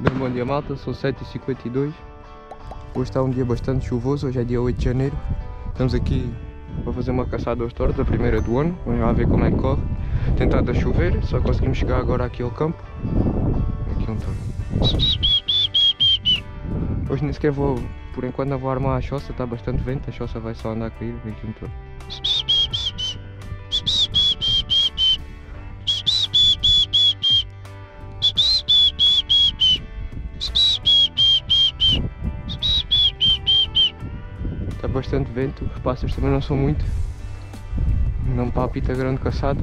Bem, bom dia malta, são 7h52 Hoje está um dia bastante chuvoso, hoje é dia 8 de janeiro. Estamos aqui para fazer uma caçada aos tortos, a primeira do ano. Vamos lá ver como é que corre. Tentado a chover, só conseguimos chegar agora aqui ao campo. Aqui um torto Hoje nem sequer vou, por enquanto não vou armar a choça, está bastante vento A choça vai só andar a cair, aqui um torto bastante vento, os pássaros também não são muito. Não palpita grande caçada.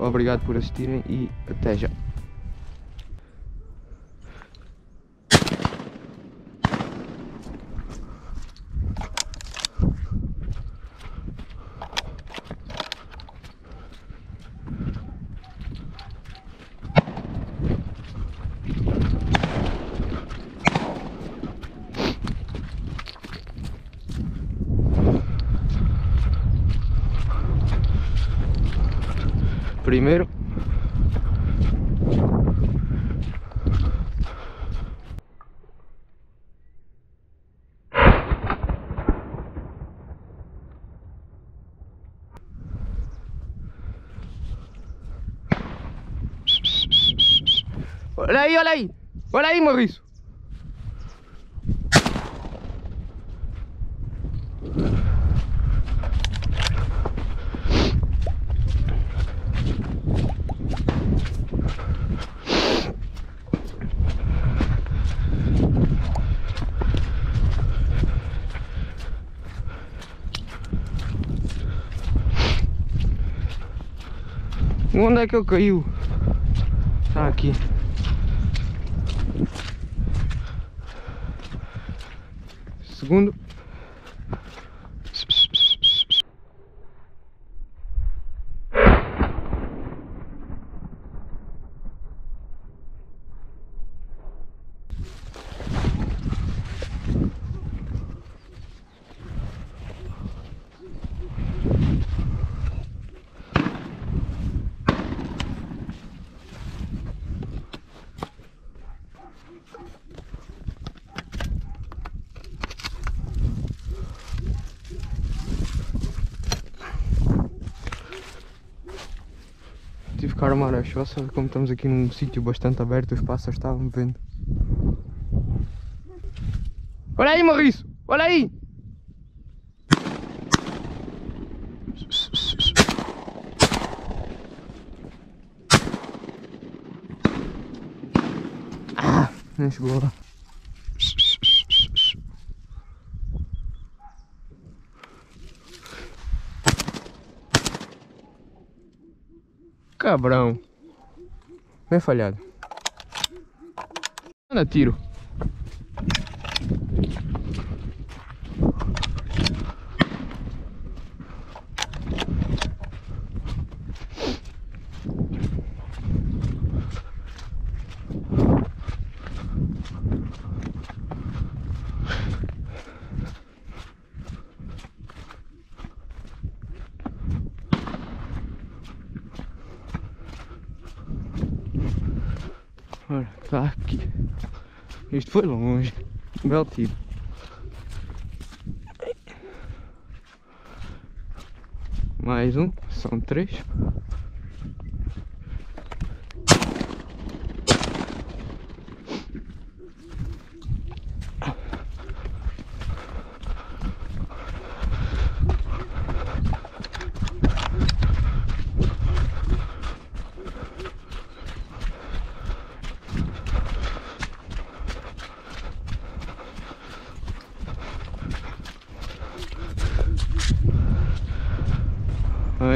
Obrigado por assistirem e até já. Primeiro. Olha aí, olha aí! Olha aí, Maurício! Onde é que ele caiu? Está aqui. Segundo. Tive que armar a choça, como estamos aqui num sítio bastante aberto, os pássaros estavam vendo. Olha aí, Maurício! Olha aí! Ah, nem chegou lá. Cabrão. Bem falhado. Anda tiro. Aqui. Isto foi longe. Um belo tiro. Mais um, são três.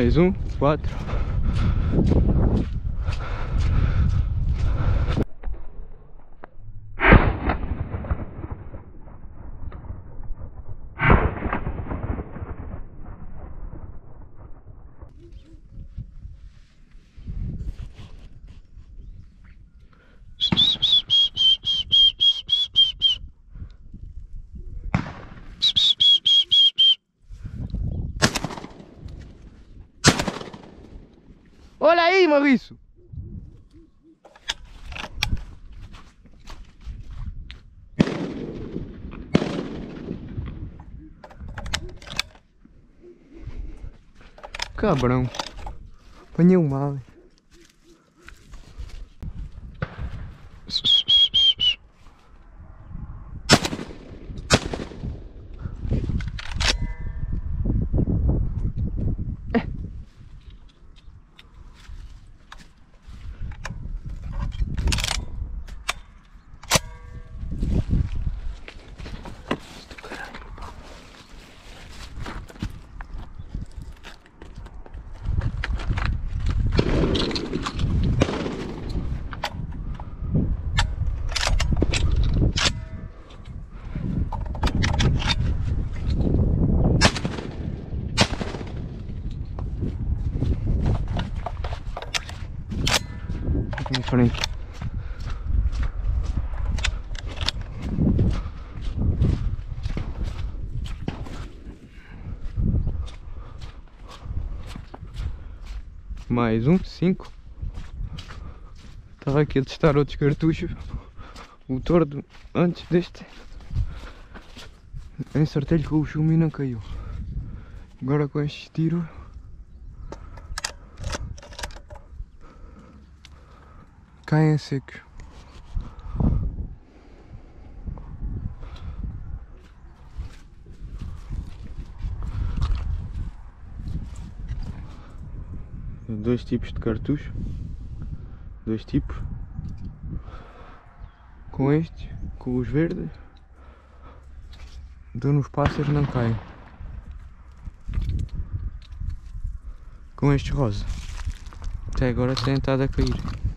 Mais um, quatro. aí, Maurício. Cabrão. Apanhei o mal. Em frente. Mais um, cinco. Estava aqui a testar outros cartuchos. O tordo antes deste. Encertei-lhe com o chumbo e não caiu. Agora com este tiro caem secos. Dois tipos de cartucho. Dois tipos. Com este, com os verdes. Dou nos pássaros não caem. Com este rosa. Até agora tem estado a cair.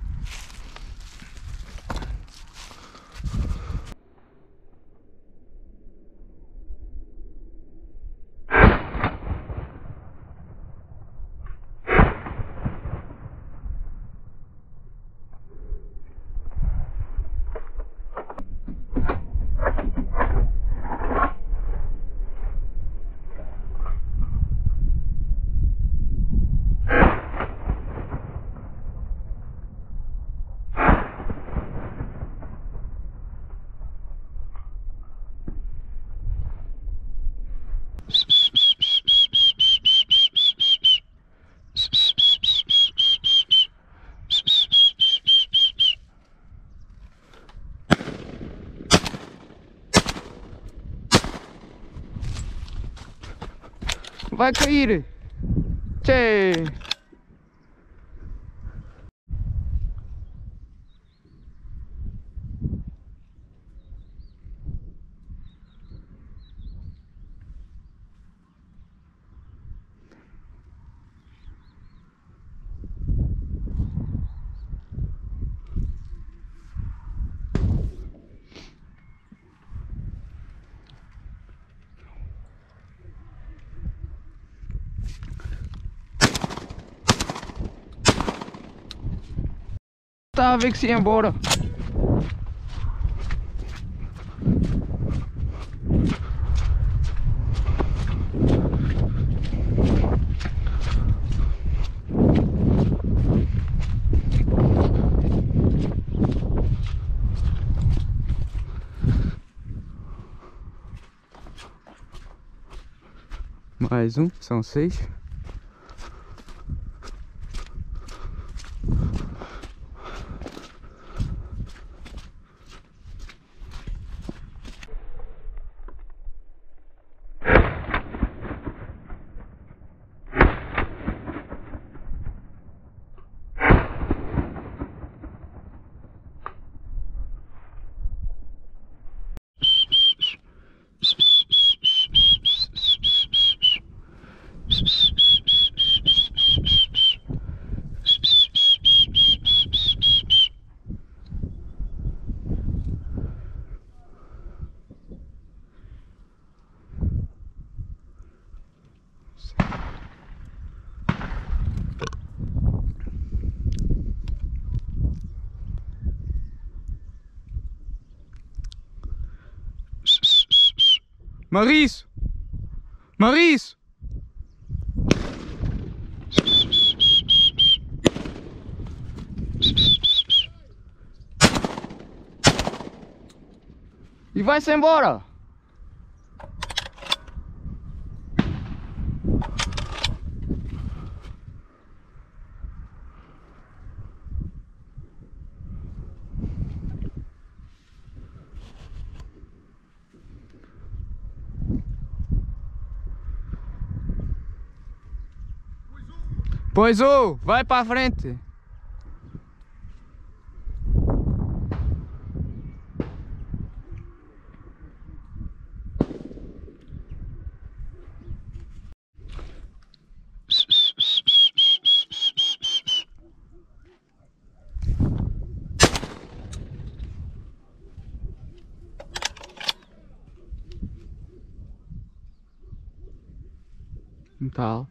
Vai cair! Tchê! Tava a ver que se ia embora. Mais um, são seis. Maurice Maurice E vai-se embora! Pois ô, vai para frente. Tal.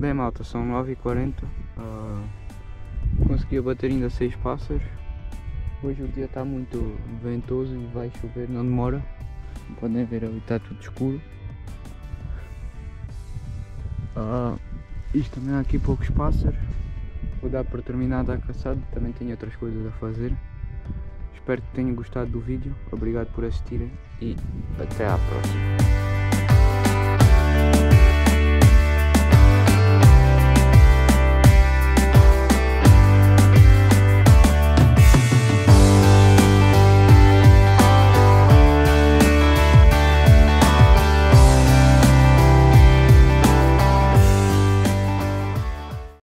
Bem malta, são 9h40 uh, ah, Consegui abater ainda 6 pássaros. Hoje o dia está muito ventoso e vai chover, não demora. Podem ver ali está tudo escuro. Uh, Isto também há aqui poucos pássaros. Vou dar por terminada a caçada, também tenho outras coisas a fazer. Espero que tenham gostado do vídeo, obrigado por assistirem e até à próxima